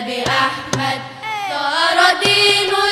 بأحمد صار دينه